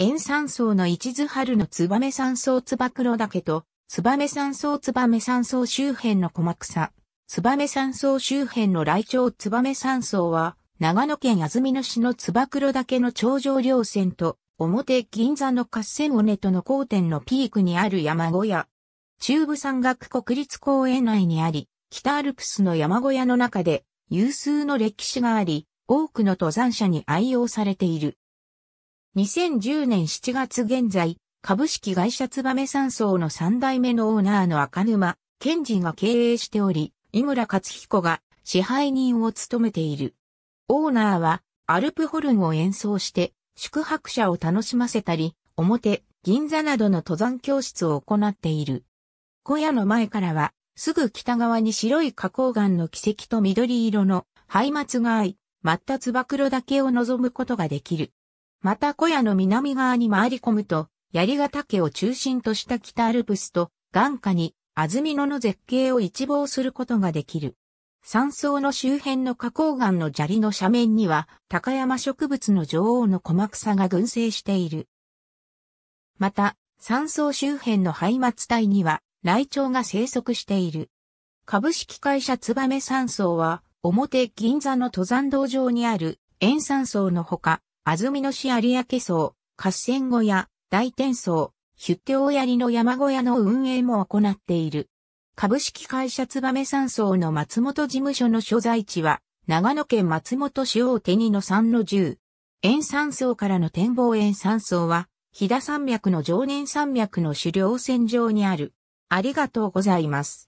塩酸層の一津春の燕山層燕黒岳と、燕山層燕山層周辺の小幕草、燕山層周辺の来鳥燕山層は、長野県安曇野市の燕黒岳の頂上稜線と、表銀座の合戦尾根との交点のピークにある山小屋。中部山岳国立公園内にあり、北アルプスの山小屋の中で、有数の歴史があり、多くの登山者に愛用されている。2010年7月現在、株式会社燕山荘の3代目のオーナーの赤沼、健二が経営しており、井村勝彦が支配人を務めている。オーナーは、アルプホルンを演奏して、宿泊者を楽しませたり、表、銀座などの登山教室を行っている。小屋の前からは、すぐ北側に白い花崗岩の奇跡と緑色の灰松が合い、真ったつば黒岳を望むことができる。また小屋の南側に回り込むと、槍ヶ岳を中心とした北アルプスと眼下に安曇野の絶景を一望することができる。山荘の周辺の花崗岩の砂利の斜面には高山植物の女王の小草が群生している。また、山荘周辺の灰松帯にはライチョウが生息している。株式会社燕山荘は表銀座の登山道上にある塩山荘のほか、安曇野市有明荘、合戦小屋、大天荘、ヒュッテ大槍の山小屋の運営も行っている。株式会社燕山荘の松本事務所の所在地は、長野県松本市大手2の3の10。円山荘からの展望円山荘は、飛騨山脈の常年山脈の狩猟線上にある。ありがとうございます。